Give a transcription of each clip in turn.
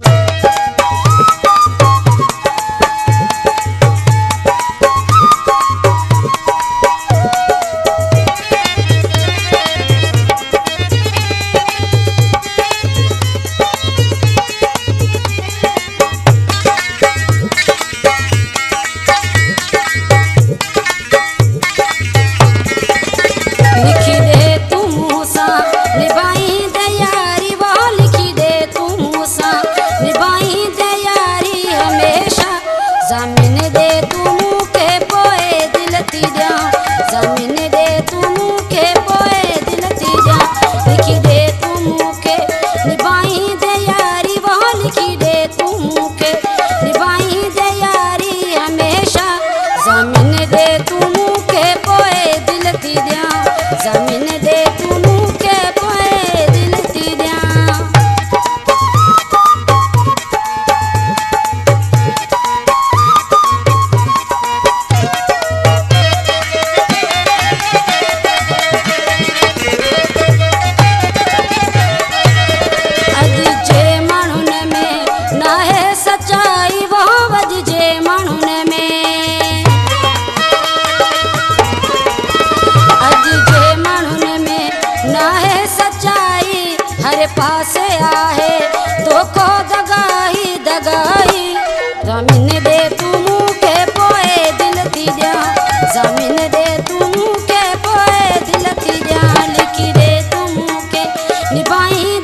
you zan ne de tun ज़मीन तुम के पोए दिल की तुम के निभाई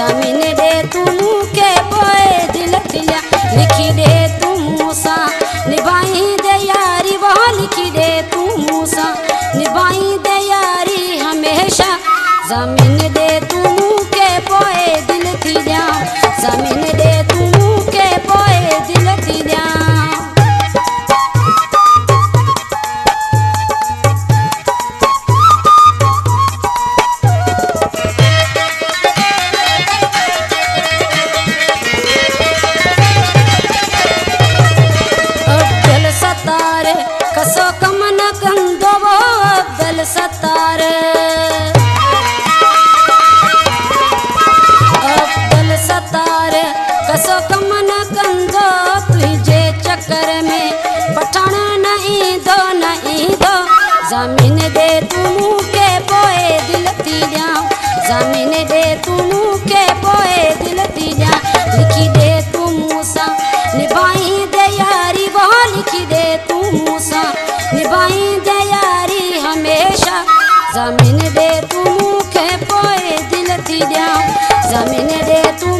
ज़मीन दे तुम के बोए दिल खिलिया लिखी दे तू मूसा निभाई दे यारी वह लिखी दे तू मूसा निभाई दे यारी हमेशा। ज़मीन कमन कंदो अब्दुल सतार अब्दुल सतार कसो कमन कंदो तुझे चक्कर में पठान नहीं दो नहीं दो ज़मीन दे तू के पोए, दिल ती ज़मीन दे तू के examinei de tu